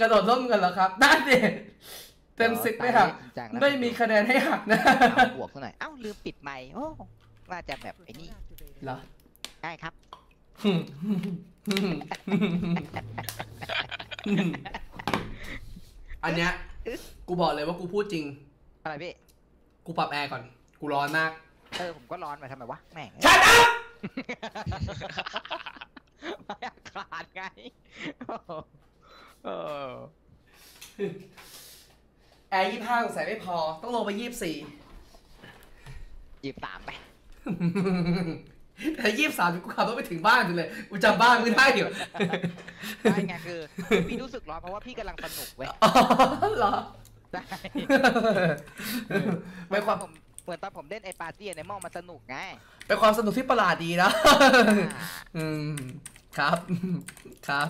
กระโดดร่มกันเหรอครับได้ดิเต็มสิบไม่หักจังนะไม่มีคะแนนให้หักนะเอาบวกซะหน่อยเอ้าลืมปิดไมค์โอ้ว่าจะแบบไอ้นี่เหรอได้ครับอันเนี้ยกูบอกเลยว่ากูพูดจริง อะไรพี่ กูปรับแอร์ก่อน กูร้อนมาก เออผมก็ร้อนมาทำไมวะแม่งชัดอัพไม่อากาศไงเออ แอร์ยี่ห้าใส่ไม่พอ ต้องลงไปยี่สี่หยิบสามไปแต่ยี่สามกูขับรถไปถึงบ้านอยู่เลย กูจำบ้านไม่ได้อยู่ได้ไงคือ พี่รู้สึกร้อนเพราะว่าพี่กำลังสนุกเว้ยอ๋อเหรอได้เป็นความผมเหมือนตอนผมเล่นไอปาร์ตี้ในมอมันสนุกไง เป็นความสนุกที่ประหลาดดีนะอ่าอืม ครับ ครับ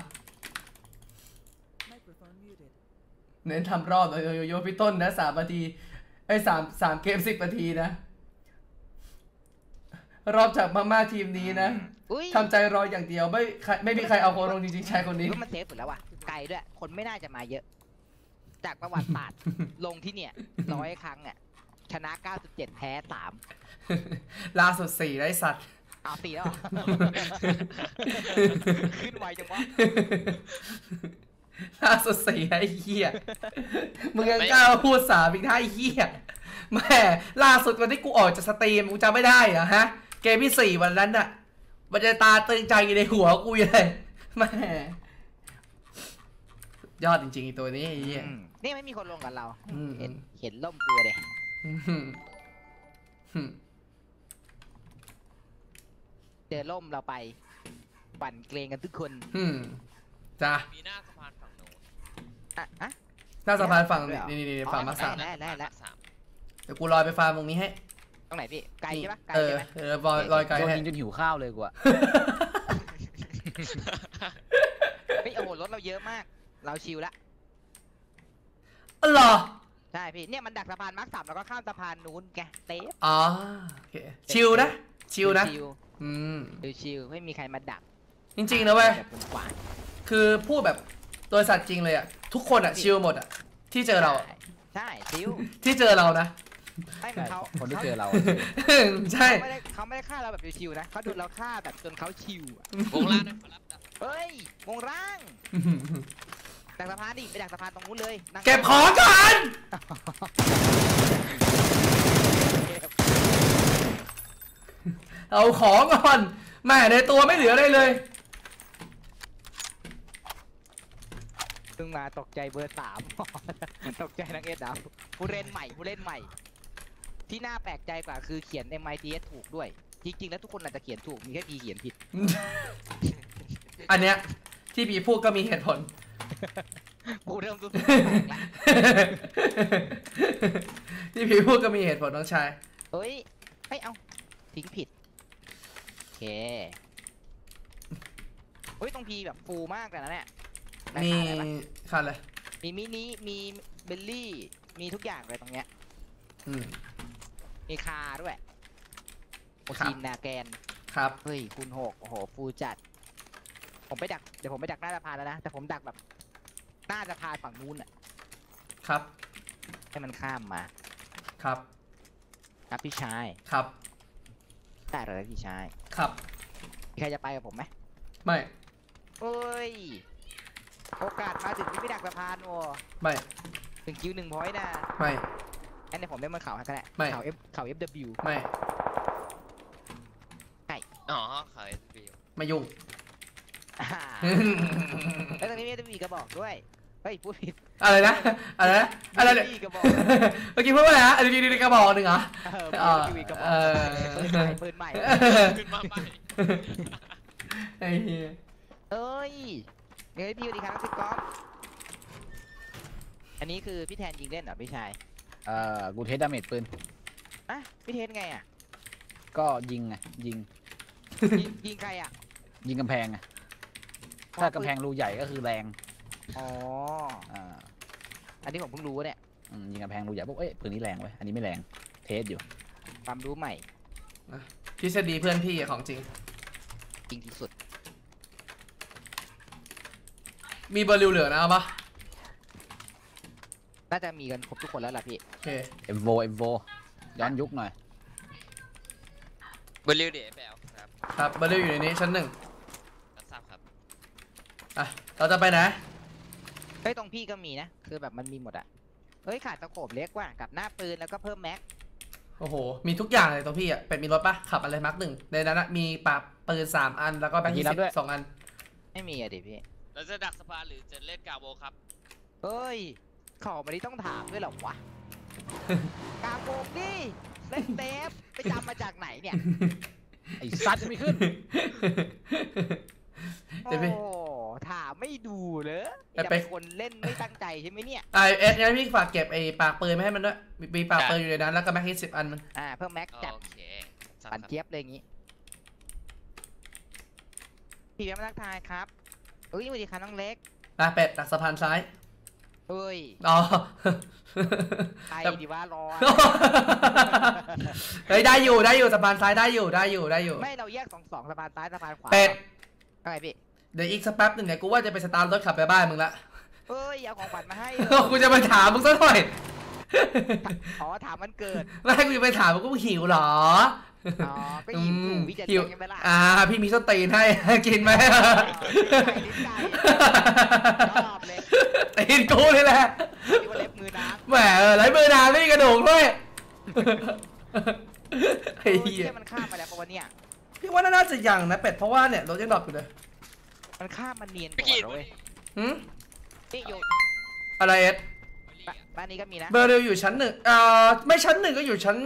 Microphone muted. เน้นทำรอบเลยโยโยโยพี่ต้นนะสามนาทีไอ้ยสามสามเกมสิบนาทีนะ รอบจากมาม่าทีมนี้นะอุ้ยทำใจรออย่างเดียวไม่ใครไม่มีใครเอาโคลงจริงๆชายคนนี้รู้มันเซฟสุดแล้วว่ะ ไกลด้วย คนไม่น่าจะมาเยอะ จากประวัติศาสตร์ ลงที่เนี่ยร้อยครั้งอะ ชนะ 97 แพ้ 3 ล่าสุดสี่ได้สัตว์ เอาสี่แล้วเหรอ ขึ้นไวจังวะ ล่าสุดสี่ไอ้เหี้ยมึงยังกล้าพูดสามอีกท่าไอ้เหี้ยแม่ล่าสุดวันที่กูออกจากสตรีมกูจำไม่ได้เหรอฮะ เกมที่สี่วันนั้นอะมันจะตาตึงใจอยู่ในหัวกูอยู่เลยแม่ยอดจริงๆไอ้ตัวนี้ไอ้เหี้ยอืมนี่ไม่มีคนลงกับเราอืมเห็นเห็นล่มกลัวเด็อืมอืมเจอล่มเราไป ปั่นเกรงกันทุกคนอืมจ้ามีหน้าสะพานฝั่งโน้น อะอะหน้าสะพานฝั่งด้วยเหรอนี่นี่นี่อ๋อฝั่งมาร์คสามได้ได้ได้สามเดี๋ยวกูลอยไปฟาร์มตรงนี้ให้ตรงไหนพี่ไกลใช่ปะไกลเออใช่ไหมเออลอยลอยไกลโดนให้ยิงจนหิวข้าวเลยกูอะเฮ้ยโอ้โหรถเราเยอะมาก เราชิลละอ๋อเหรอใช่พี่เนี่ยมันดักสะพานมาร์คสามแล้วก็ข้ามสะพานนู้นแกเต๊อ๋อโอเคชิลนะชิลนะชิลอืมชิลชิลไม่มีใครมาดัก จริงๆนะเว้ยแบบผมขวานคือพูดแบบ โดยสัตว์จริงเลยอะ ทุกคนอะชิลหมดอะ ที่เจอเราอะใช่ชิลที่เจอเรานะไม่ใช่เขาคนที่เจอเราใช่ เขาไม่ได้เขาไม่ได้ฆ่าเราแบบชิวๆนะเขาดูเราฆ่าแบบจนเขาชิวอะวงล่างนะขอรับดับเฮ้ยวงร่างดักสะพานดิไปดักสะพานตรงนู้นเลยนั่งเก็บของก่อนเอาของก่อนแม่ในตัวไม่เหลืออะไรเลย เพิ่งมาตกใจเบอร์สาม ตกใจนักเอ็ดดาวผู้เล่นใหม่ผู้เล่นใหม่ ที่น่าแปลกใจกว่าคือเขียน MITS ถูกด้วย จริงๆ แล้วทุกคนอาจจะเขียนถูกมีแค่พีเขียนผิด อันเนี้ยที่พี่พูดก็มีเหตุผล กูเริ่มรู้สึกแปลกละที่พี่พูดก็มีเหตุผลน้องชาย เฮ้ยไม่เอาทิ้งผิด โอเคเฮ้ยตรงพีแบบฟูมากเลยนะเนี่ยได้ มีขายอะไรปะคันเลยมีมินิมีเบลลี่ มีทุกอย่างเลยตรงเนี้ย อืมมีคาร์ด้วยโอครับชินนาแกน ครับ เฮ้ยคูณหกโอ้โหฟูจัด ผมไปดัก เดี๋ยวผมไปดักหน้าสะพานแล้วนะ แต่ผมดักแบบ หน้าสะพานฝั่งนู้นอะ ครับ ให้มันข้ามมา ครับ ครับพี่ชาย ครับ ได้เลยพี่ชาย ครับมีใครจะไปกับผมไหม ไม่โอ้ย โอกาสมาถึงที่ไม่ดักสะพานโอ้ไม่ ถึงคิวหนึ่งพอยต์นะไม่ อันนี้ผมเล่นบนเขาให้ก็ได้ไม่ เขา F เขา FW ไม่ อ๋อขายวิวไม่ยุ่งอ่าแล้วตอนนี้มี FW กระบอกด้วย เฮ้ยพูดผิดอะไรนะ อะไรนะ อะไรเนี่ย มีกระบอกเมื่อกี้พูดว่าอะไรฮะอะไรดีๆกระบอกหนึ่งเหรอเออเออมี FW กระบอกเออ ปืนใหม่ปืนใหม่ ขึ้นมาใหม่ไอ้เหี้ยเอ้ย เฮ้ยพี่สวัสดีครับพี่ก๊อฟอันนี้คือพี่แทนยิงเล่นเหรอพี่ชายเอ่อกู test damage ปืน อะพี่แทนไงอะก็ยิงไงยิงยิงยิงใครอะยิงกำแพงไงถ้ากำแพงรูใหญ่ก็คือแรงอ๋ออ่าอันนี้ผมเพิ่งรู้เนี่ยอืมยิงกำแพงรูใหญ่ปุ๊บเอ้ยปืนนี้แรงเว้ยอันนี้ไม่แรง test อยู่ความรู้ใหม่ทฤษฎีเพื่อนพี่อะของจริงจริงที่สุด มีเบอร์ริวเหลือนะเอาปะน่าจะมีกันครบทุกคนแล้วล่ะพี่ โอเคเอ็มโวเอ็มโวย้อนยุคหน่อย เบลลิวเดย์แบลครับครับเบอร์เรลอยู่ในนี้ชั้นหนึ่งรับทราบครับอะเราจะไปไหนเฮ้ยตรงพี่ก็มีนะ คือแบบมันมีหมดอะเฮ้ยขาดสโคปเล็กว่ะกับหน้าปืนแล้วก็เพิ่มแม็ก โอ้โหมีทุกอย่างเลยตรงพี่อะเป็นมีรถปะขับอะไรมาร์กหนึ่งในนั้นอะมีปากปืนสามอันแล้วก็แบงค์มียี่รัสิบด้วยบสองอัน ไม่มีอะดิพี่ เราจะดักสะพานหรือจะเล่นกาโบครับเฮ้ย ขอมาดิต้องถามด้วยเหรอวะ กาโบกดิเล่นเซฟไปจำมาจากไหนเนี่ย ไอ้ซัดจะไม่ขึ้นเดี๋ยวพี่โอ้ถามไม่ดูเลยแต่จะไป เป็นคนเล่นไม่ตั้งใจใช่ไหมเนี่ย ไอเอสงั้นพี่ฝากเก็บไอ้ปากปืนมาให้มันด้วยมีมีปากปืนอยู่ในนั้นแล้วก็แม็กยี่สิบอันมันอ่า เพิ่มแม็กจัดโอเคทราบปั่นครับเจี๊ยบเลยอย่างงี้พี่เบียร์มาทักทายครับเอ้ยสวัสดีครับน้องเล็กนะเป็ดดักสะพานซ้ายเฮ้ยอ๋อใครดีว่ารอเฮ้ยได้อยู่ได้อยู่สะพานซ้ายได้อยู่ได้อยู่ได้อยู่ ไม่เราแยกสองสองสะพานซ้ายสะพานขวาเป็ดอะไรพี่เดี๋ยวอีกสักแป๊บหนึ่งเนี่ยกูว่าจะไปสตาร์ทรถขับไปบ้านมึงละเอ้ยเอาของขวัญมาให้กูจะไปถามมึงซะหน่อยอ๋อถามมันเกิดไม่ให้กูจะไปถามมึงกูหิวเหรอ อ๋อ ก็ยิ้มอยู่พี่จะหิเจ๊วงกันไหมล่ะอ่า พี่มีส้นตีนให้กินไหมไก่ลิ้นไก่ชอบเลยตีนกูเลยแหละที่ว่าเล็บมือนางแหมเออไรมือนางไม่มีกระดูกด้วยไอ้เฮ้ยเหี้ยมันข้ามไปแล้วปะวะเนี่ยพี่ว่าน่าจะยังนะเป็ดเพราะว่าเนี่ยรถยังดรอปอยู่เลยมันข้ามมันเนียนกพี่ว่ากีดเหรอเว้ยหืมนี่อยู่อะไรเอ็ดบ้านบ้านนี้ก็มีนะเบอร์เรลอยู่ชั้นหนึ่งอ่าไม่ชั้นหนึ่งก็อยู่ชั้น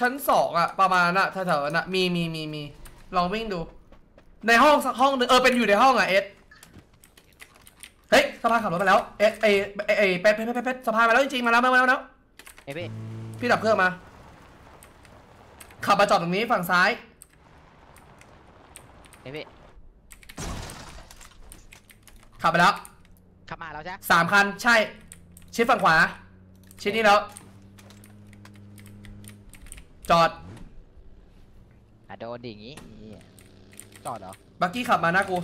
ชั้นสองอะประมาณน่ะแถวๆน่ะมีมีมีมีลองวิ่งดู ในห้องสักห้องหนึงเออเป็นอยู่ในห้องอะเอ็ดเฮ้ยสะพานขับรถมาแล้วเอ็ดเอเอเอเป็ดเป็ดเป็ดเป็ดเป็ดสะพานมาแล้วจริงๆมาแล้วมาแล้วมาแล้วเอ้ยพี่พี่ดับเครื่องมา ขับมาจอดตรงนี้ฝั่งซ้ายเอ้ยพี่ขับไปแล้วขับมาแล้วใช่ไหมสามคันใช่ ชิดฝั่งขวา ชิดนี้แล้ว จอด อะโดนดิอย่างงี้เหี้ยจอดเหรอ บักกี้ขับมาหน้ากู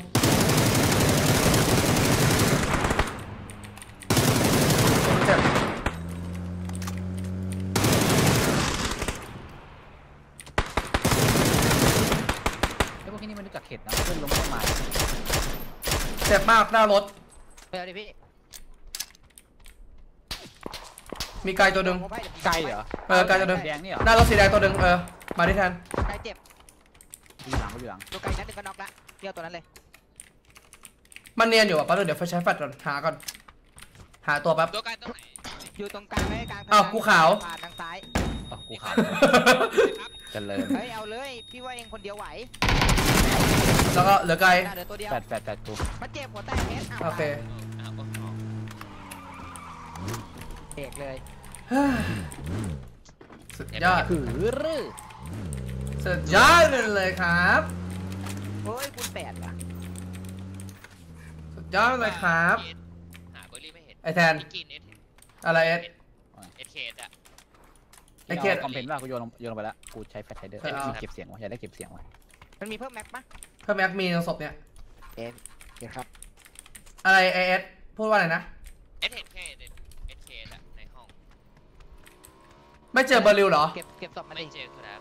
เจ็บไอ้พวกนี้มันรู้จักเข็ดนะเพื่อนล้มเข้ามาเจ็บมากหน้ารถเดี๋ยวดิพี่ มีไกลตัวหนึ่งผมให้เดี๋ยวพี่ไกลเหรอเออไกลตัวหนึ่งแดงนี่เหรอหน้ารถสีแดงตัวหนึ่งเออมาที่แทนไกลเจ็บอยู่หลังอยู่หลังตัวไกลนั้นหนึ่งก็น็อกละเที่ยวตัวนั้นเลยมันเนียนอยู่อะแป๊บนึงเดี๋ยวไฟใช้แฟลชก่อนหาก่อนหาตัวแป๊บตัวไกลตรงไหนอยู่ตรงกลางไม่กลางอ้าวกูขาวผ่านทางซ้ายอ๋อกูขาดครับเจริญเฮ้ยเอาเลยพี่ว่าเองคนเดียวไหวแล้วก็เหลือไกลน่าเหลือตัวเดียวแปดแปดแปดกูมันเจ็บหัวแตกเม็ดะโอเคเอาเอาเอาเบรกเลย สุดยอดถือรือสุดยอดเลยครับเฮ้ยคุณแปดว่ะสุดยอดเลยครับ หาเบอร์รี่ไม่เห็นไอแทนพี่กินเอสอะไรเอ็ดเอสเคดอะไอ้เข็ดคอมเพนต์ว่ากูโยนลงโยนลงไปแล้วกูใช้แฟลชไฮเดอร์เออเอาเก็บเสียงไว้อยากได้เก็บเสียงไว้มันมีเพิ่มแม็กปะเพิ่มแม็กมีตรงศพเนี่ยเอ็นเดี๋ยวครับ อะไรไอเอสพูดว่าอะไรนะ เอสเห็นแค่เอสเคดอะในห้อง ไม่เจอ Beryl เหรอ เก็บเก็บศพมันไม่ดิเจอครับ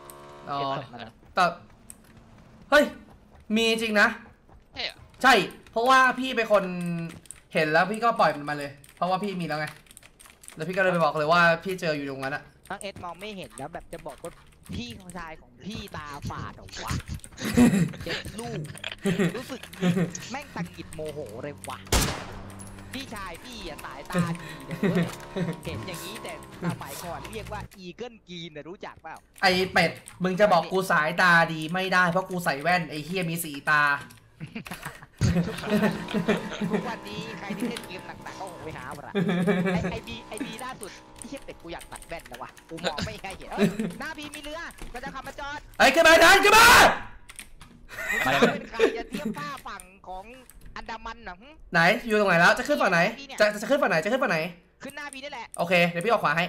อ๋อ เก็บศพมันนะแต่ เฮ้ย มีจริงนะใช่เหรอใช่ เพราะว่าพี่เป็นคนเห็นแล้วพี่ก็ปล่อยมันมาเลย เพราะว่าพี่มีแล้วไง แล้วพี่ก็เลยไปบอกเลยว่าพี่เจออยู่ตรงนั้นอะน้องเอ็ดมองไม่เห็นแล้วแบบจะบอกว่าพี่ของชายของพี่ตาฝาดเหรอวะเจ็บลูก รู้สึกแม่งหงุดหงิดโมโหเลยวะ พี่ชายพี่อะสายตาดีนะเว้ยเห็นอย่างนี้แต่สมัยก่อนเรียกว่าอีเกิลกีนนะรู้จักเปล่าไอเป็ด มึงจะบอกกูสายตาดีไม่ได้เพราะกูใส่แว่น ไอเฮียมีสีตา ทุกวันนี้ใครที่เล่นเกมหนักๆก็คงไปหาว่ะไอไอบีไอบีล่าสุดที่เชี่ยเป็ดกูอยากตัดแว่นนะวะกูมองไม่ใครเห็นเอ้ยหน้าบีมีเรือก็จะขับมาจอดไอ้ยขึ้นมาทันขึ้นมา มึงเป็นใครจะเทียบท่าฝั่งของอั นดามันหรอไหนอยู่ตรงไหนแล้วจะขึ้นฝั่งไหนจะจะขึ้นฝั่งไหนจะขึ้นฝั่งไหน ขึ้นหน้าพี่นี่แหละโอเคเดี๋ยวพี่ออกขวาให้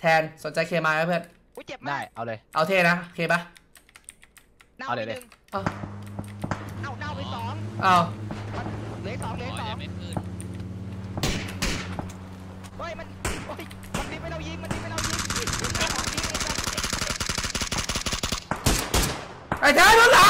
แทนสนใจเคมาไหมเพื่อนเจ็บมากได้เอาเลยเอาเทนะเคปะเอาเลยเลยเอาเน่าไปสองเอาเหลือสองเลืสองเฮ้ยมันมันดิ้นไเรายิงมันดิ้นไเรายิงไอ้แทนมันไหน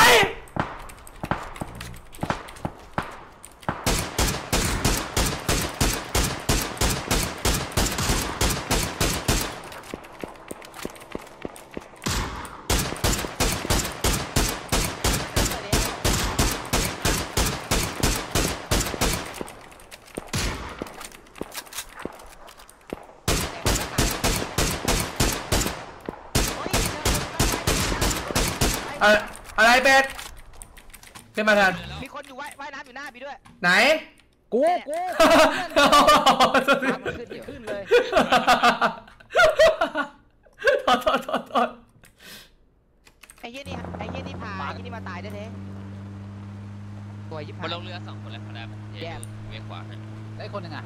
อะอะไรเป็ดขึ้นมาแทนมีคนอยู่ว่ายว่ายน้ำอยู่หน้าพี่ด้วยไหน กูกูน้ำมันขึ้นอยู่ขึ้นเลยโทษโทษโทษโทษไอ้เหี้ยนี่ไอ้เหี้ยนี่พาไอ้เหี้ยนี่มาตายได้แท้ๆตัวยิบบหานลงเรือสองคนแล้วครับแยก เวียขวาให้ได้คนหนึ่งอะ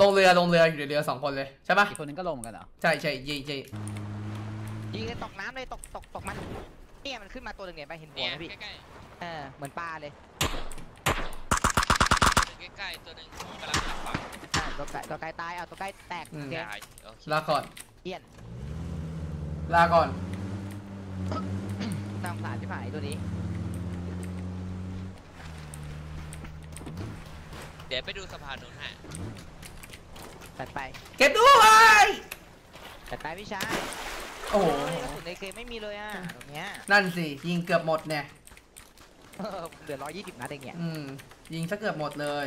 ลงเรือลงเรืออยู่ในเรือสองคนเลยใช่ปะอีกคนหนึงก็ลงเหมือนกันเหรอ ใช่ใช่ยียียิงเลยตกน้ำเลยตกตกตกมัน เนี่ยมันขึ้นมาตัวหนึ่งเนี่ยไปเห็นหัวเนี่ยไหมพี่ใกล้เออเหมือนปลาเลยๆตัวใกล้ๆตัวหนึงกำลังขับฝั่งอ่าตัวไก่ตัวไก่ตายเอาตัวไก่แตกโอเคตายโอเคลาก่อน เอี้ยนลาก่อนน่าสงสารที่ผ่านไอ้ตัวนี้เดี๋ยวไปดูสะพานนู้นฮะตัดไปเก็บด้วยตัดไปพี่ชายโอ้โหเฮ้ยกระสุนในเกมไม่มีเลยอะตรงเนี้ยนั่นสิ ยิงเกือบหมดเนี่ย เออเหลือร้อยยี่สิบนัดเองเนี่ยอืม ยิงซะเกือบหมดเลย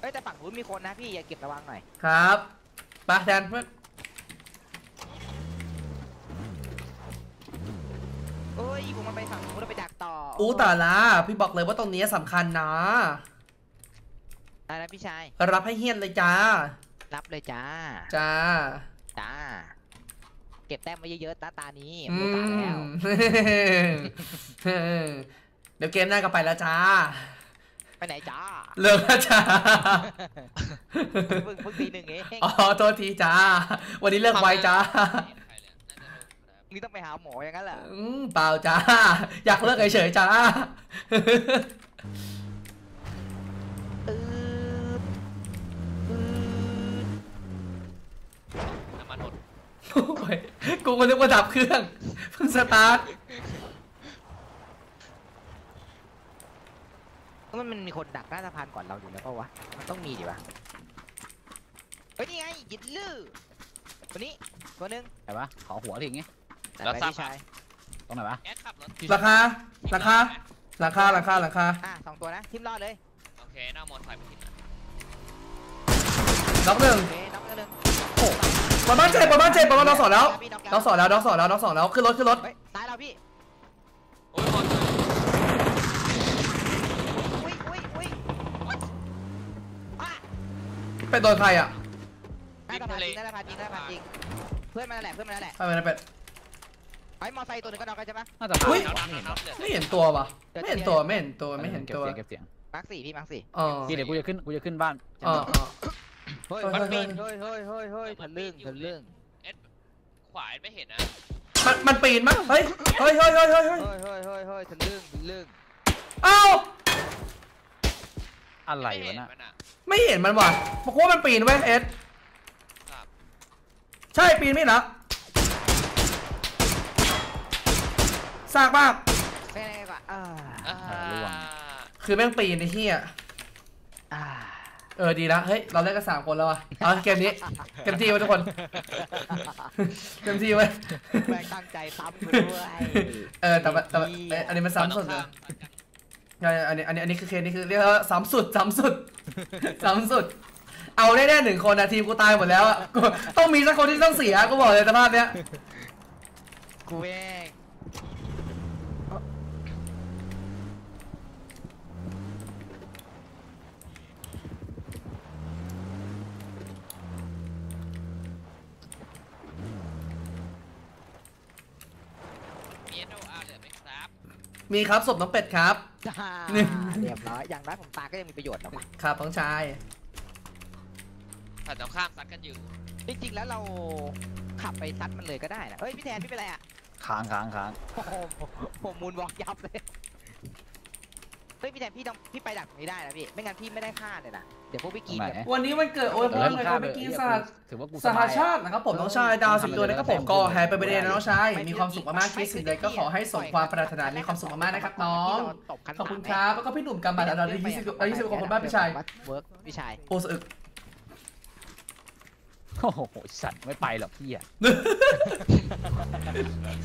เอ้ยแต่ฝั่งนู้นมีคนนะพี่อย่าเก็บระวังหน่อยครับไปแทนเพื่อนเอ้ยผมมันไปฝั่งนู้นเราไปดักต่ออูตาลาพี่บอกเลยว่าตรงนี้สำคัญนะ ได้แล้วพี่ชาย รับให้เฮี้ยนเลยจ้า รับเลยจ้า จ้าจ้า เก็บแต้มไว้เยอะๆตาตานี้อืโอกาสแล้วมเดี๋ยวเกมหน้าก็ไปแล้วจ้า ไปไหนจ้า เลิกแล้วจ้าเพิ่งเพิ่งตีหนึ่งเองอ๋อโทษทีจ้า วันนี้เลิกไวจ้าไม่เห็นใครเลยน่าจะลงครับนี่ต้องไปหาหมออย่างนั้นเหรออืมเปล่าจ้า อยากเลิกเฉยๆจ้าอืดอืดน้ำมันหมด โอ้ยกูก็นึกว่าดับเครื่องเพิ่งสตาร์ทมันมันมีคนดักหน้าสะพานก่อนเราอยู่แล้วเปล่าวะ มันต้องมีดิวะ เฮ้ยนี่ไงยิดลื้อตัวนี้ตัวหนึงไหนวะขอหัวทีงี้แต่ไปพี่ชายตรงไหนวะแอดขับรถราคาราคาราคาราคาราคาอะสองตัวนะทิมรอดเลยโอเคน่ามอไซค์ไปทิ้งนะล็อกหนึ่งโอเค น็อกตัวหนึงปดบ้านเจ็ดปดบ้านเจ็ดปดบ้านเราสอนแล้วพี่น็อกเราสอนแล้วเราสอนแล้วเราสอนแล้วขึ้นรถขึ้นรถเฮ้ยซ้ายเราพี่โอ้ยมอไซค์อุ้ยอุ้ยอุ้ยอะเป็นโดนใครอะได้สะพานจริงได้สะพานจริงได้สะพานจริงเพื่อนมันนั่นแหละเพื่อนมันนั่นแหละไปไปไปไอ้มอไซค์ตัวหนึงก็น็อกกันใช่ปะน่าจะอุ๊ยน้ำไม่เห็นน้ำน้ำเดือดไม่เห็นตัวปะไม่เห็นตัวไม่เห็นตัวไม่เห็นตัวเก็บเสียงมาร์คสี่พี่มาร์คสี่อ๋อเก็บเสียงพี่เดี๋ยวกูจะขึ้นกูจะขึ้นบ้านอ๋ออ๋อ เฮ้ยเฮ้ยมันเฮ้ปียนเฮ้ยเฮ้ยเฮ้ยเฮ้ยทะลึ่งทะลึ่งเอ็ดขวาเอ็ดไม่เห็นนะมันมันปีนมั้ยเฮ้ยเฮ้ยเฮ้ยเฮ้ยเฮ้ยเฮ้ยเฮ้ยเฮ้ยเฮ้ยเฮ้ยทะลึ่งทะลึ่งเอ้าอะไรไม่วะเห็นน่ะมันอะไม่เห็นมันว่ะบอกว่ามันปีนไว้ยเอสครับใช่ปีนไม่เหรอซากมากแค่ไหนกว่าอ่าอ่าคือแม่งปีนไอ้เหี้ยอ่า เออดีละเฮ้ยเราเล่นกันสามคนแล้วอะเอาเกมนี้เต็มที่ไว้ทุกคนเต็มที่ไว้แม่งตั้งใจซ้ำกูด้วยเออแต่ว่าแต่ว่าเอ้ยอันนี้มันซ้ำสุดเลยใช่อันนี้อันนี้อันนี้คือเคสนี้คือเรียกว่าซ้ำสุดซ้ำสุดซ้ำสุด เอาแน่ๆหนึ่งคนนะทีมกูตายหมดแล้วอะกูต้องมีสักคนที่ต้องเสียกูบอกเลยสภาพเนี้ยกูเอง มีเอสโออาร์เหลือไหมครับ มีครับศพน้องเป็ดครับจ้านี่เรียบร้อยอย่างน้อยผมตายก็ยังมีประโยชน์นะวะครับน้องชายฝั่งตรงข้ามซัดกันอยู่จริงๆแล้วเราขับไปซัดมันเลยก็ได้นะเฮ้ยพี่แทนพี่เป็นไรอะค้างค้างค้างโอ้โหผมมูนบอกยับเลยเฮ้ยพี่แทนพี่ต้องพี่ไปดักตรงนี้ได้นะพี่ไม่งั้นพี่ไม่ได้ฆ่าเลยนะ เดี๋ยวพวกพี่ตรกีงนไหนแบบวันนี้วันเกิดโอ้ยพเอรอเลยมึงคฆ่ารับไปเมื่อกี้เหี้ยสหถือว่ากูสหบายชาตินะครับผมน้องชายดาวสิบตัวนะครับผมก็แฮปปี้เบอร์เดย์นะน้องชายมีความสุขมากๆคิดสิ่งใดก็ขอให้สมความปรารถนามีความสุขมากๆนะครับน้องตบคันขอบคุณครับแล้วก็พี่หนุ่มกำบัดเราได้ยี่สิบยี่สิบขอบคุณมากพี่ชายเวิร์กพี่ชายโอ้สะอึกโอ้โหสัตว์ไม่ไปหรอกพี่อะ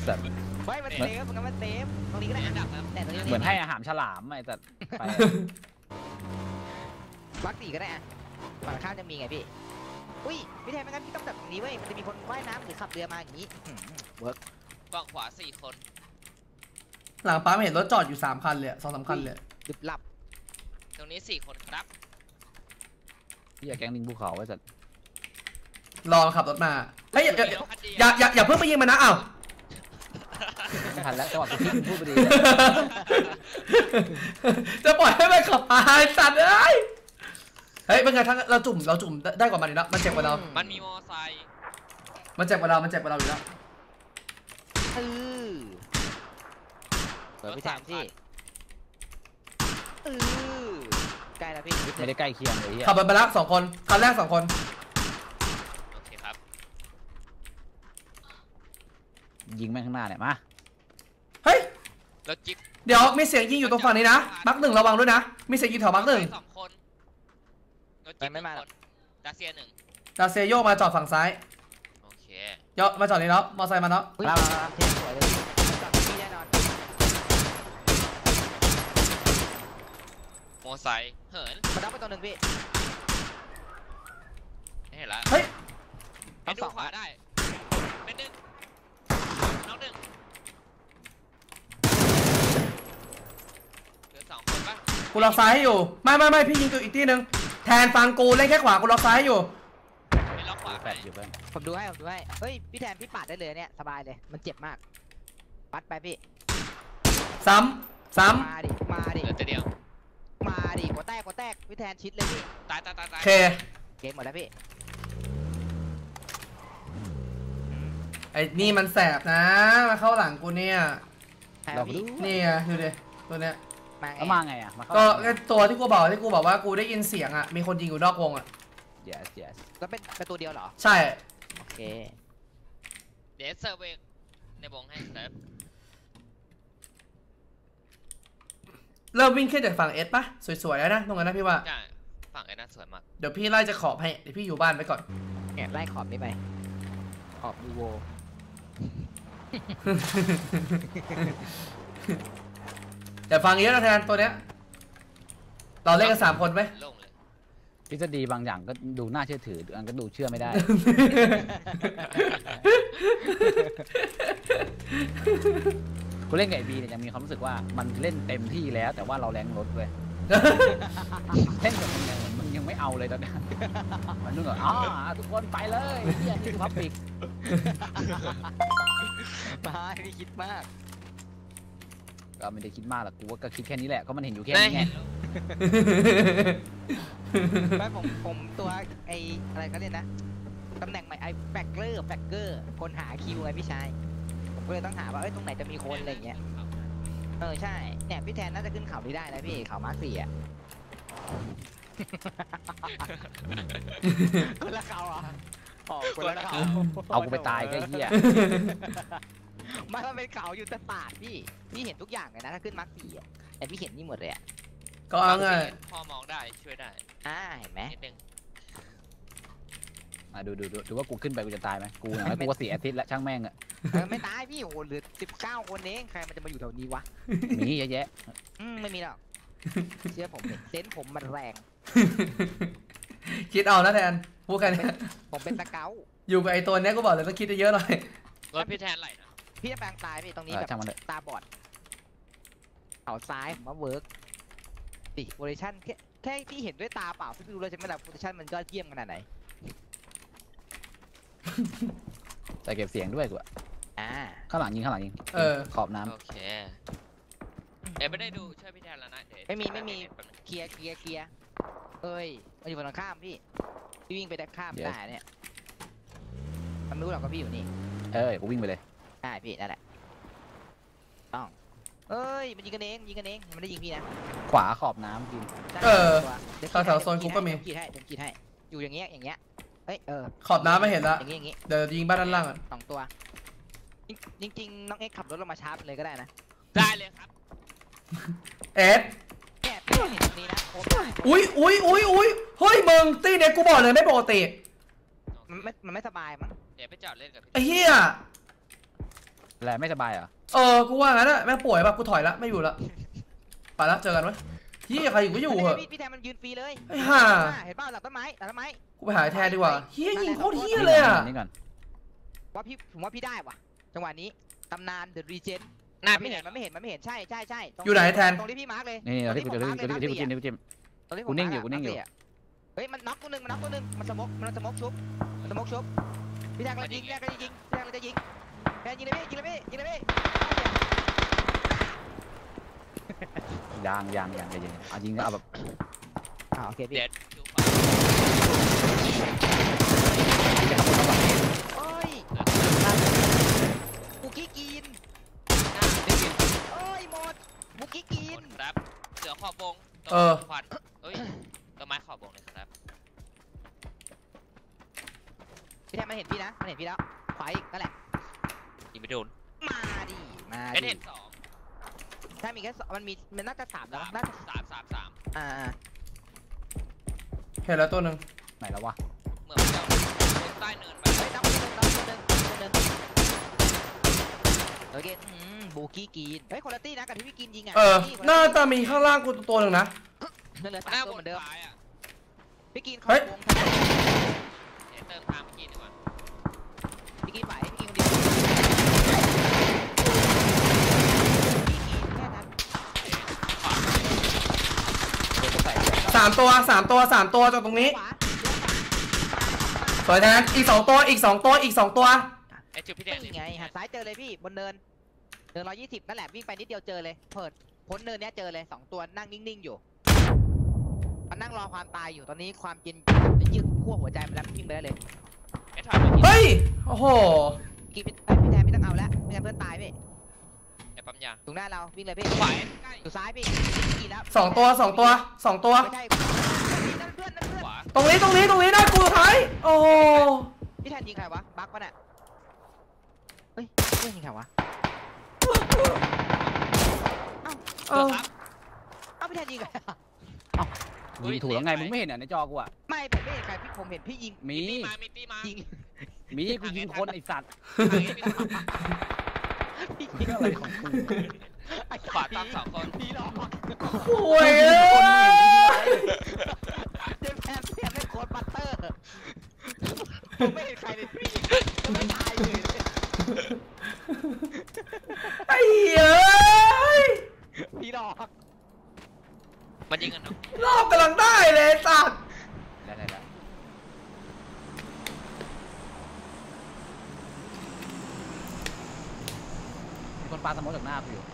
สัตว์ไม่มันเซฟมันมันเซฟตรงนี้ก็ได้อันดับครับแต่ตรงนี้เหมือนให้อาหารฉลามไอ้สัตว์ไป บักสี่ก็ได้อะฝั่งข้ามจะมีไงพี่ อุ้ยพี่แทนไม่งั้นพี่ต้องแบบนี้เว้ย มันจะมีคนว่ายน้ำหรือขับเรือมาอย่างนี้อื้อหือเวิร์กฝั่งขวาสี่คน หลังปั๊มเห็นรถจอดอยู่สามคันเลยสองสามคันเลยดึบหลับ ตรงนี้สี่คนครับ พี่อะแก๊งลิงภูเขาไอ้สัตว์รอขับรถมา เฮ้ยอย่าอย่ามีรถคันเดียวอย่าอย่าอย่าเพิ่งไปยิงมันนะอ้าวไม่ทันแล้วจังหวะกูทิ้งพูดไปดี จะปล่อยให้มันขับมาไอ้สัตว์เอ้ย เฮ้ยเป็นไงทั้งเราจุ่มเราจุ่มได้กว่ามันอีกแล้วมันเจ็บกว่าเรา มันมีมอไซค์มันเจ็บกว่าเรา มันเจ็บกว่าเราอยู่แล้วเออเปิดพี่แทนพี่เออใกล้แล้วพี่ไม่ได้ใกล้เคียงเลยเฮียขับรถไปละสองคนคันแรกสองคนโอเคครับ ยิงแม่งข้างหน้าเนี่ยมาเฮ้ยรถจิ๊บเดี๋ยวมีเสียงยิงอยู่ตรงฝั่งนี้นะมักหนึ่งระวังด้วยนะมีเสียงยิงแถวมักหนึ่งสองคนร ถจิ๊บหนึ่งคนดาเซียหนึ่งดาเซโยมาจอดฝั่งซ้ายโอเคเยอะมาจอดนี่แล้วมอไซค์มาแล้วเฮ้ยมาเทสวยเลยจับพี่แน่นอนมอไซค์เหินมาดับไปตัวหนึ่งพี่ ไม่เห็นละเฮ้ยไปดูขวาได้เป็นหนึ่งน้องหนึ่งเหลือสองคนปะกูล็อกซ้ายให้อยู่ไม่ไม่ไม่พี่ยิงตัวอีกที่หนึ่ง แทนฟังกูเล่นแค่ขวากูล็อกซ้ายให้อยู่ไม่ล็อกขวาแฟไปดอยู่เพื่อนผมดูให้ผมดูให้เฮ้ยพี่แทนพี่ปาดได้เลยเนี่ยสบายเลยมันเจ็บมากปัดไปพี่ซ้ำซ้มาดิมาดิเหลือแต่เดียวมาดิหัวแตกหัวแตกพี่แทนชิดเลยพี่ตายตายตายำตายโอเคเกมหมดแล้วพี่ไอ้นี่มันแสบนะมาเข้าหลังกูเนี่ยใครเราวะไปพี่ดูนี่ไงดูดิตัวเนี้ยมา ไงแล้วมาไงอะมาเข้าก็ก็ตัวที่กูบอกที่กูบอกว่ากูได้ยินเสียงอะมีคนยิงอยู่นอกวงอะ yes yes แล้วเป็นเป็นตัวเดียวเหรอ ใช่ โอเค เดี๋ยว survey ในวงให้ surfเริ่มวิ่งขึ้นจากฝั่ง S ปะสวยๆแล้วนะตรงนั้นนะพี่ว่า ใช่ฝั่งไอ้นั่นสวยมาก เดี๋ยวพี่ไล่จะขอบให้เดี๋ยวพี่อยู่บ้านไปก่อน เนี่ยไล่ขอบนี้ไป ขอบดูโว เดี๋ยวฟังเยอะนะแทนตัวเนี้ย เราเล่นกันสามคนไหมโล่งเลยทฤษฎีบางอย่างก็ดูน่าเชื่อถืออันก็ดูเชื่อไม่ได้กูเล่นกับไอบีเนี่ยยังมีความรู้สึกว่ามันเล่นเต็มที่แล้ว แต่ว่าเราแรงลดเว้ยเล่นกับมึงยังมึงยังไม่เอาเลยตอนเนี้ยมันนึกว่าอ๋อทุกคนไปเลยเฮียนี่คือพับปิกมาพี่คิดมาก ก็ไม่ได้คิดมากหรอกกูว่าก็คิดแค่นี้แหละก็มันเห็นอยู่แค่ได้นี้ไงเห็นไม่ผมผมตัวไออะไรเขาเรียกนะตำแหน่งใหม่ไอแฟกเกอร์แฟกเกอร์คนหาคิวไงพี่ชายผมก็เลยต้องหาว่าเอ้ยตรงไหนจะมีคนอะไรอย่างเงี้ยเออใช่เนี่ยพี่แทนน่าจะขึ้นเขานี้ได้นะพี่เขามาร์คสี่อะคนละเขาอะอ๋อคนละเขาเอากูไปตายก็ไอ้เฮีย ไม่มันเป็นเขาอยู่แต่ปากพี่ พี่เห็นทุกอย่างเลยนะถ้าขึ้นมาร์คสี่อะแต่พี่เห็นนี่หมดเลยอะก็เอาไงพอมองได้ช่วยได้อ่าเห็นไหมนิดนึงอะดูดูดูดูว่ากูขึ้นไปกูจะตายไหมกูอย่างไรกูก็เสียอาทิตย์ละช่างแม่งอะเออไม่ตายพี่โอ้โหเหลือสิบเก้าคนเองใครมันจะมาอยู่แถวนี้วะมีเยอะแยะอืมไม่มีหรอกเชื่อผมเลย sense ผมมันแรง คิดเอานะแทนพูดกันเนี่ยผมเป็นสเกล อยู่กับไอ้ตัวเนี้ยกูบอกเลยต้องคิดเยอะๆหน่อยรถพี่แทนไหลนะ พี่จะแปลงตายพี่ตรงนี้เออแบบช่างมันเลยตาบอดเขาซ้ายผมว่า work ดิ position แค่แค่พี่เห็นด้วยตาเปล่าพี่รู้เลยใช่ไหมล่ะ position มันยอดเยี่ยมขนาดไหนใส่เก็บเสียงด้วยกูอะอ่าข้างหลังยิงข้างหลังยิงเออ ขอบน้โอเคเดี๋ยวไม่ได้ดูช่วยพี่แทนแล้วนะเดี๋ยวไม่มีไม่มีแป๊บนึงเคลียร์เคลียร์เคลียร์เอ้ยมันอยู่ฝั่งตรงข้ามพี่พี่วิ่งไปด้านข้ามได้เนี่ยมันไม่รู้หรอกว่าพี่อยู่นี่ำเออกูวิ่งไปเลย ได้พี่นั่นแหละต้องเอ้ยมันยิงกันเองยิงกันเองมันไม่ได้ยิงพี่นะขวาขอบน้ำกินเออเดี๋ยวแถวๆโซนกูก็มีเดี๋ยวขีดให้เดี๋ยวขีดให้อยู่อย่างเงี้ยอย่างเงี้ยเอ้ยเออขอบน้ำไม่เห็นละอย่างงี้อย่างงี้เดี๋ยวยิงบ้านด้านล่างอะสองตัวจริงจริงๆน้องเอ็กซ์ขับรถลงมาชาร์จเลยก็ได้นะได้เลยครับเอสเนี่ยพี่เห็นตรงนี้นะโคตรได้อุ้ยอุ้ยอุ้ยอุ้ยเฮ้ยมึงตีเนี่ยกูบอกเลยไม่ปกติมันไม่มันไม่สบายมั้งเดี๋ยวไปจอดเล่นกับพี่ไอ้เหี้ย แหละไม่สบายเหรอเออ กูว่างั้นอะแม่งป่วยป่ะ กูถอยละ ไม่อยู่ละ ไปละ เจอกันวะเฮียใครอยู่ก็อยู่เหอะ พี่พี่แทนมันยืนฟรีเลยไอ้ห่า เห็นเปล่าหลังต้นไม้หลังต้นไม้ กูไปหาไอ้แทนดีกว่าเฮียยิงโคตรเฮียเลยอะนี่ก่อนว่าพี่ผมว่าพี่ได้ว่ะ จังหวะนี้ตำนาน the legend หน้าไม่พี่เห็เห็นนมันไม่เห็นมันไม่เห็นใช่ใช่ใช่ตรงอยู่ไหนแทน ตรงที่พี่ mark เลยนี่ๆที่กูจะตรงที่ที่กูผมจิ้มมาร์คเลยที่กูจิ้มที่กูจิ้ม ตรงที่ผมกูนิ่งอยู่ mark กูนิ่งอยู่ มาร์คเลเฮ้ยมันน็อกตัวหนึ่งมันน็อกตัวหนึ่งมัน smoke มัน smoke ชุบมัน smoke ชุบพี่แทนกำลังยิงพี่แทนกำลังยิงพี่แทนกำลังจะยิง แทนยิงเลยพี่ยิงเลยพี่ยิงเลยพี่ยางยางยางใจเย็นเอาจริงก็เอาแบบอ่าโอเคพี่เดี๋ยวดูขวาโอ้ยบุกี้กิน หน้าได้ยินโอ้ยหมดบุกี้กิหมนดครับเสือขอบวงตรงเออ ควันเอ้ยต้นไม้ขอบวงเลยครับพี่แทนมันเห็นพี่นะ มันเห็นพี่แล้ว ขวาอีกนั่นแหละยิง ไม่โดนมาดิมาเอ็นดิเห็นสองถ้ามีแค่สองมันมีมันน่าจะสามแล้วสามน่าจะสามสามสามอ่าเห็นแล้วตัวหนึ่งไหนแล้ววะเหมือนมันจะลงใต้เนินไปเฮ้ยน้องคนหนึ่งน้องคนหนึ่งน้องคนหนึ่งโอเคอืมบูกี้กินเฮ้ยคนละตี้นะกับที่พี่กินยิงอะเออนี่คนละน่าตี้จะมีข้างล่างกูตัวหนึ่งนะนั่นเหลือหสามน้าตัวบเหมืนอนเดิมซ้ายอะพี่กินเขาเฮ้ยวงทางเดี๋ยวเติมทางเมื่อกี้ดีกว่าพี่กินไหวพี่กินคนเดียวพี่กินแค่นั้น ขวา เดี๋ยวจะใส่เดี๋ยวสามตัวสามตัวสามตัวจากตรงนี้ขวาสวยแทนอีกสองตัวอีกสองตัวอีกสองตัวไอ้จุดพี่แดงนี่ไงหันซ้ายเจอเลยพี่บนเนินเนินร้อยยี่สิบนั่นแหละวิ่งไปนิดเดียวเจอเลยเปิดพ้นเนินเนี้ยเจอเลยสองตัวนั่งนิ่งๆอยู่มันนั่งรอความตายอยู่ตอนนี้ความกินจะยืดขั้วหัวใจมันแล้ววิ่งไปได้เลยไอ้ถอยมายิงเฮ้ยโอ้โหกีพี่เอ้ยพี่แทนพี่ต้องเอาแล้วไม่งั้นเพื่อนตายพี่ไอ้ปั๊ม ยาตรงหน้าเราวิ่งเลยพี่ขวาใกล้อยู่ซ้ายพี่กี่แล้วสองตัวสองตัวสองตัว ไม่ใช่นั่นเพื่อนนั่นเพื่อนขวาตรงนี้ตรงนี้ตรงนี้ได้กูสุดท้ายโอ้โหพี่แทนยิงใครวะบั๊กปะเนี่ยเฮ้ยเพื่อนยิงใครวะเออครับเอ้าพี่แทนยิงใครอะยิงถูกแล้วไงมึงไม่เห็นอะในจอกูอะ ไม่ผมไม่เห็นใครพี่ผมเห็นพี่ยิงมี มีมามีตีมายิง มีกูยิงคนไอสัตว์ ทางนี้มีสอง พี่ยิยิงงอะไรของกูไอ้ขวาตามสองคนพี่หลอกโอ้ยเอ้ยเจมส์แทนพี่แทนเล่นโค้ดบัตเตอร์ผมไม่เห็นใครเลยพี่ยิงผมไม่ตายเลยไอ้เอ้ยพี่หลอกมันยิงกันเนาะรอบกำลังได้เลยสัตว์ ได้ได้ได้มีคนปาสโมอจาก หน้ากูอยู่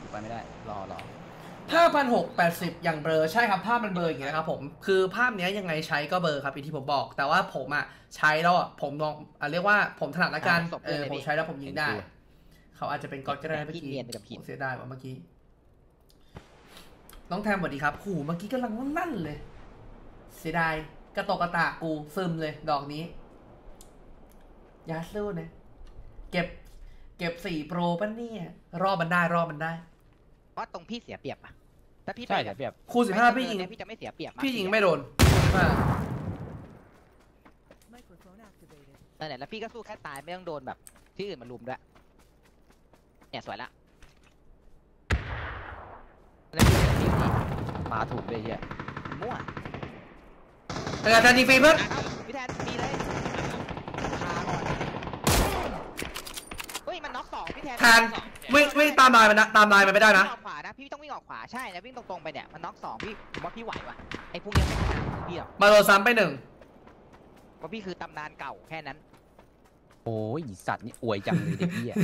กูไปไม่ได้ รอรอห้าพันหกแปดสิบอย่างเบลอใช่ครับ ภาพมันเบลออย่างเงี้ยนะครับผม คือภาพเนี้ยยังไงใช้ก็เบลอครับอย่างที่ผมบอก แต่ว่าผมอะใช้แล้วอะผมลองอะเรียกว่าผมถนัดละกัน เออผมใช้แล้วผมยิงได้ เขาอาจจะเป็นก๊อตก็ได้นะเมื่อพี่กี้เนียนไปกับผิดโอ้เสียดายว่ะเมื่อกี้ น้องแทมสวัสดีครับหูเมื่อกี้กำลังนั่นเลย เสียดายกระตกกระตากกูซึมเลย ดอกนี้ ยาสู้นะ เก็บ เก็บสี่โปรปะเนี่ย รอบมันได้รอบมันได้เพราะตรงพี่เสียเปรียบอะถ้าพี่ใช่ไปเสียเปรียบคูณสิบห้าพี่ยิง เนี่ยพี่จะไม่เสียเปรียบพี่ยิงไม่โดนอ่านั่นแหละแล้วพี่ก็สู้แค่ตายไม่ต้องโดนแบบ ที่อื่นมาลุมด้วยเนี่ยสวยละแล้วพี่ก็ยิงดีปาถูกเลยเฮียมั่วเป็นไงแทนยิงฟรีเพื่อนเอ้าพี่แทนมีเลยคาก่อนเฮ้ยมั นน็อกสองพี่แทนแทน วิ่งวิ่งตามลายมันนะตามลายมันไม่ได้นะ วิ่งออกขวานะพี่ต้องวิ่งออกขวาใช่นะวิ่งตรงๆไปเนี่ยมันน็อกสองพี่ผมว่าพี่ไหวว่ะไอ้พวกเนี้ยไม่ขนาดพี่หรอกมาโดนซ้ำไปหนึ่งเพราะพี่คือตำนานเก่าแค่นั้นโอ้ยอีสัตว์นี่อวยจังเลยเด็กเฮียเ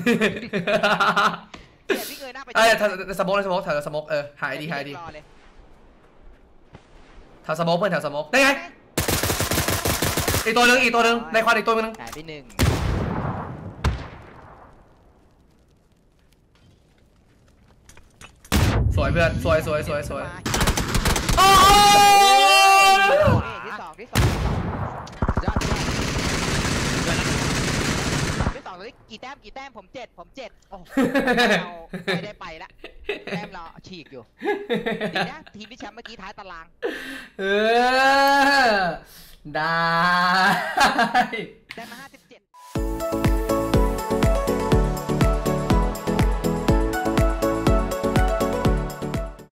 นี่ยพี่เงยหน้าไปเอ้ยแถวสโมกสโมกแถวสโมกเออหายดีหายดีรอเลยแถวสโมกเพื่อนแถวสโมกได้ไงอีกตัวหนึ่งอีกตัวหนึ่งในควันอีกตัวหนึ่งหายไปหนึ่ง สวยเพื่อนสวยสวยสวยสวยมาโอ้โหที่สองที่สองที่สองยอดยอดที่สองตอนนี้กี่แต้มกี่แต้มผมเจ็ดผมเจ็ดโอ้เราไม่ได้ไปละแต้มเราฉีกอยู่ดีนะทีมที่แชมป์เมื่อกี้ท้ายตาราง เออ ได้ ได้มาห้าสิบ